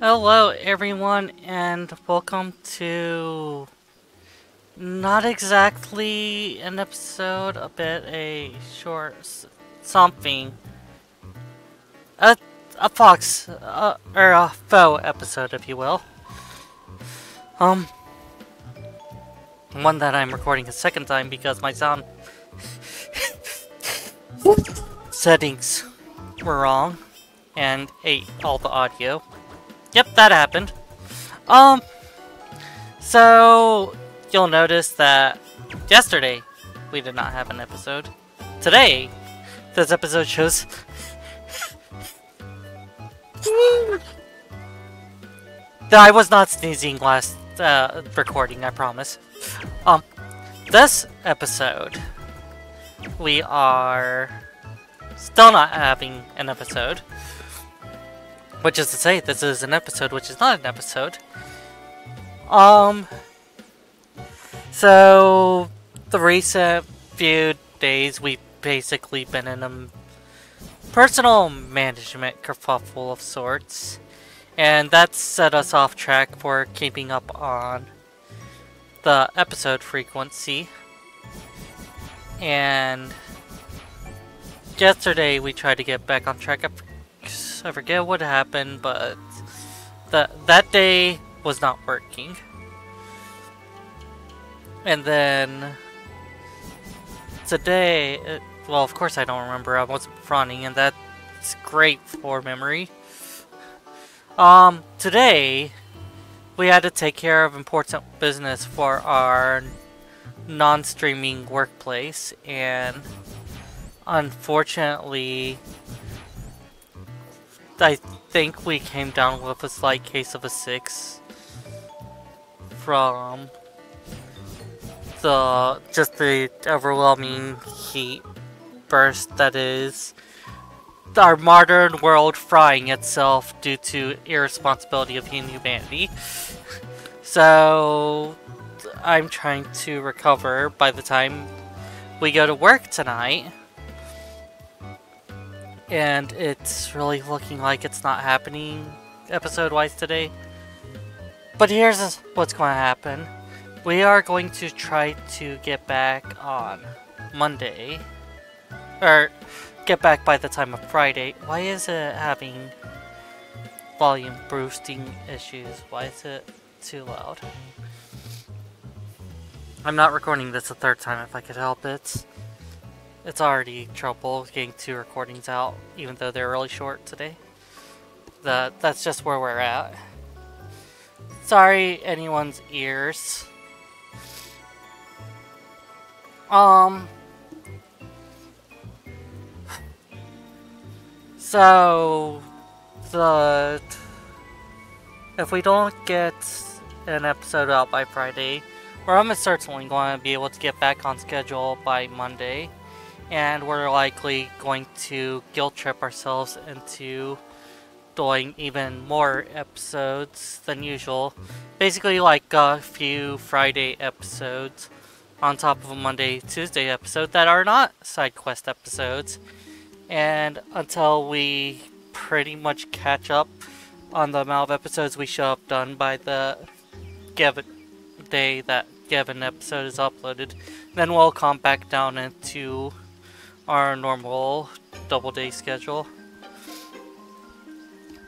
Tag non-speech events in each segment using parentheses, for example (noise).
Hello, everyone, and welcome to not exactly an episode, a bit a short something, a a fox uh, or a faux episode, if you will. Um, one that I'm recording a second time because my sound (laughs) settings were wrong and ate all the audio. Yep, that happened. Um, so you'll notice that yesterday we did not have an episode. Today, this episode shows. (laughs) I was not sneezing last uh, recording, I promise. Um, this episode, we are still not having an episode. Which is to say, this is an episode which is not an episode. Um, so, the recent few days we've basically been in a personal management kerfuffle of sorts. And that set us off track for keeping up on the episode frequency. And yesterday we tried to get back on track. I forget what happened, but that that day was not working. And then today, uh, well, of course I don't remember. I wasn't fronting, and that's great for memory. Um, today we had to take care of important business for our non-streaming workplace, and unfortunately, I think we came down with a slight case of a 6 from the just the overwhelming heat burst that is our modern world frying itself due to irresponsibility of humanity. (laughs) So I'm trying to recover by the time we go to work tonight and it's really looking like it's not happening episode-wise today. But here's what's going to happen. We are going to try to get back on Monday. Or, get back by the time of Friday. Why is it having volume boosting issues? Why is it too loud? I'm not recording this a third time if I could help it. It's already trouble getting two recordings out, even though they're really short today. That that's just where we're at. Sorry, anyone's ears. Um. So, the if we don't get an episode out by Friday, we're almost certainly going to be able to get back on schedule by Monday and we're likely going to guilt trip ourselves into doing even more episodes than usual. Basically like a few Friday episodes on top of a Monday, Tuesday episode that are not side quest episodes. And until we pretty much catch up on the amount of episodes we should have done by the given day that given episode is uploaded, then we'll come back down into our normal double day schedule.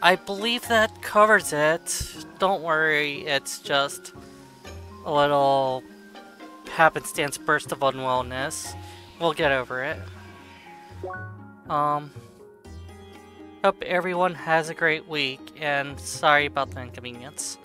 I believe that covers it. Don't worry, it's just a little happenstance burst of unwellness. We'll get over it. Um, hope everyone has a great week, and sorry about the inconvenience.